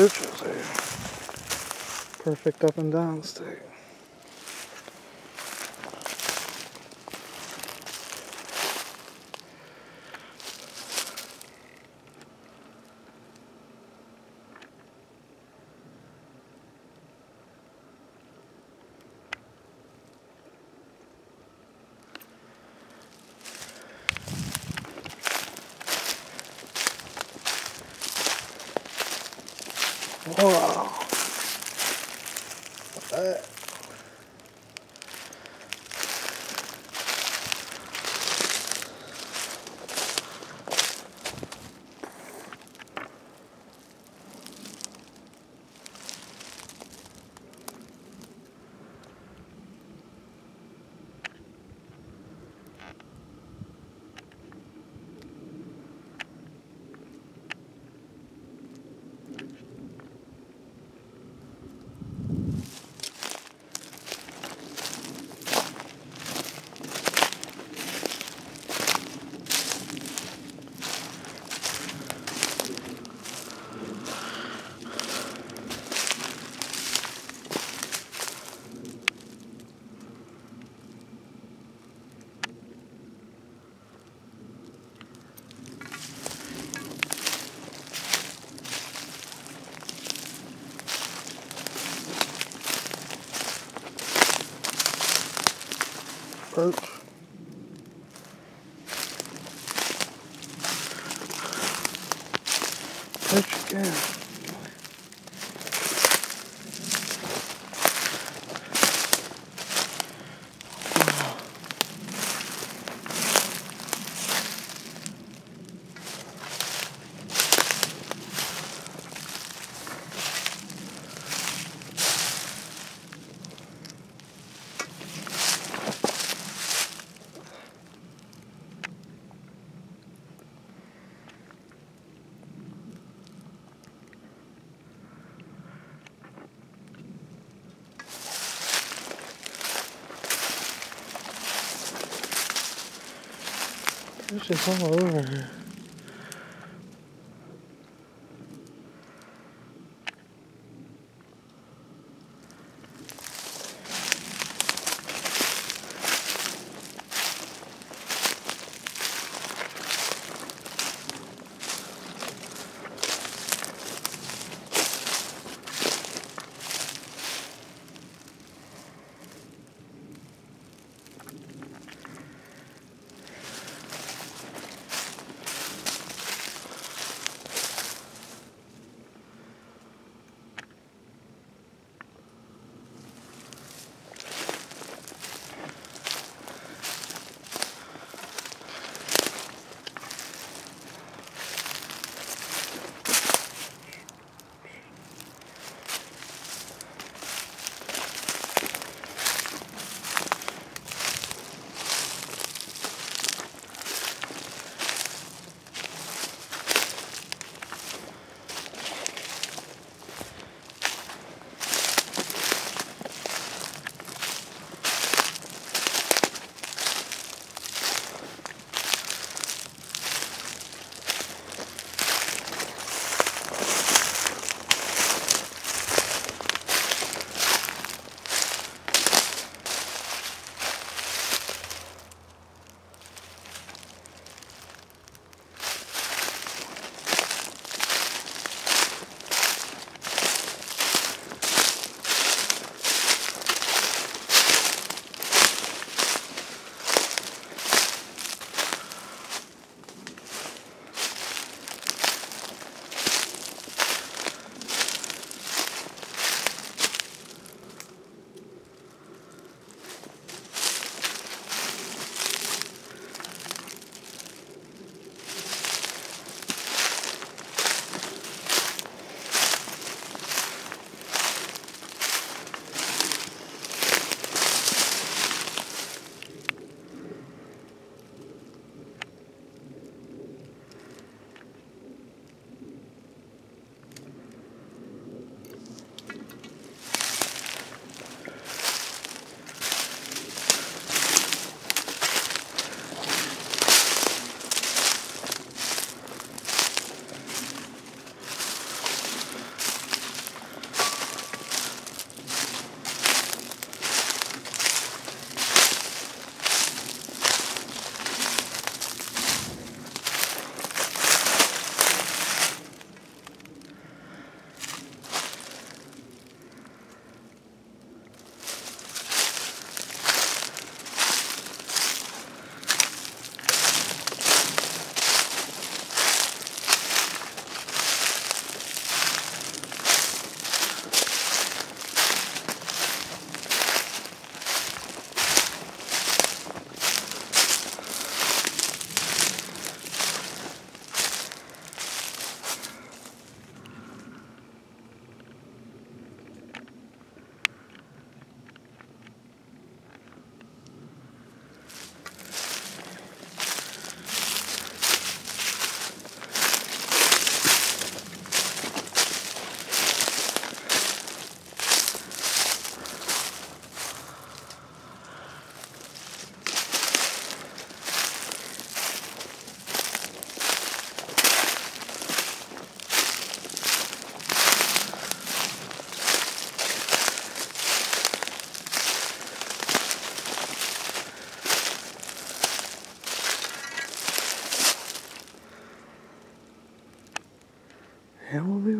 perch is a perfect up and down stick. 哎。Perch. Perch again. 这水槽好多人 we'll be back.